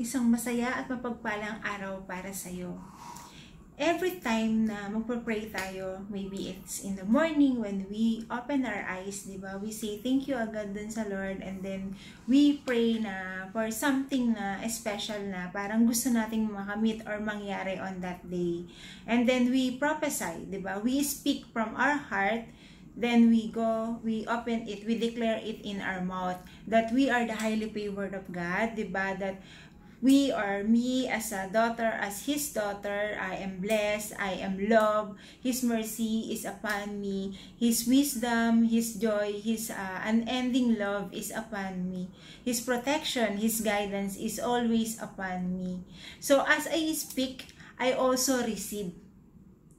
isang masaya at mapagpalang araw para sa iyo. Every time na magpa-pray tayo, maybe it's in the morning when we open our eyes, di ba? We say thank you agad dun sa Lord and then we pray na for something na special na parang gusto nating makamit or mangyari on that day. And then we prophesy, di ba? We speak from our heart then we go, we open it, we declare it in our mouth that we are the highly favored of God, di ba? That we or me as a daughter, as His daughter, I am blessed, I am loved, His mercy is upon me, His wisdom, His joy, His uh, unending love is upon me, His protection, His guidance is always upon me. So as I speak, I also receive.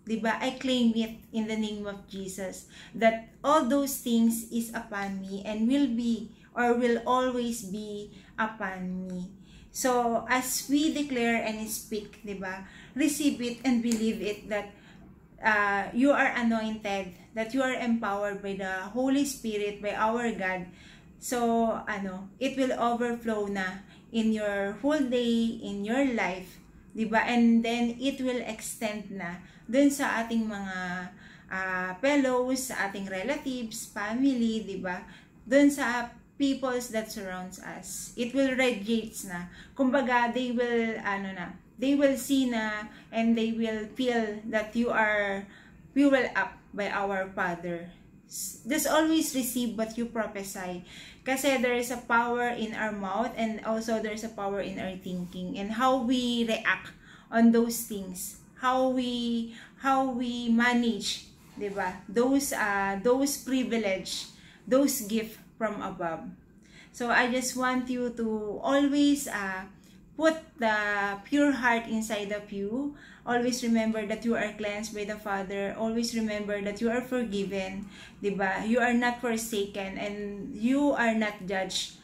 Diba? I claim it in the name of Jesus that all those things is upon me and will be or will always be upon me. So, as we declare and speak, di ba, receive it and believe it that uh, you are anointed, that you are empowered by the Holy Spirit, by our God. So, ano, it will overflow na in your whole day, in your life, di ba? And then, it will extend na dun sa ating mga uh, fellows, sa ating relatives, family, di ba? Dun sa peoples that surrounds us. It will radiate na. Kumbaga, they will, ano na, they will see na and they will feel that you are fueled up by our Father. Just always receive what you prophesy. Kasi there is a power in our mouth and also there is a power in our thinking and how we react on those things. How we how we manage, 'di ba? Those uh those privilege, those gift from above. So I just want you to always uh, put the pure heart inside of you. Always remember that you are cleansed by the Father. Always remember that you are forgiven, 'di ba? You are not forsaken and you are not judged,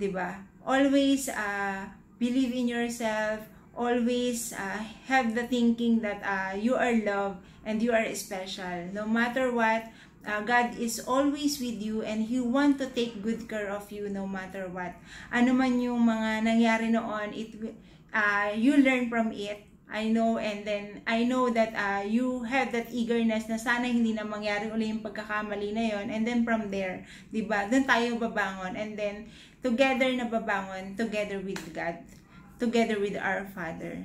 'di ba? Always uh, believe in yourself. Always uh, have the thinking that uh, you are loved and you are special. No matter what, uh, God is always with you and He want to take good care of you no matter what. Ano man yung mga nangyari noon, it uh, you learn from it. I know and then I know that uh, you have that eagerness na sana hindi na mangyari uli yung pagkakamali na yon and then from there, 'di ba? Doon tayo babangon and then together na babangon together with God, together with our Father.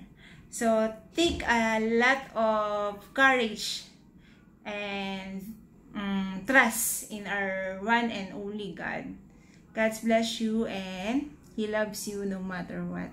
So take a lot of courage and um, trust in our one and only God. God bless you and He loves you no matter what.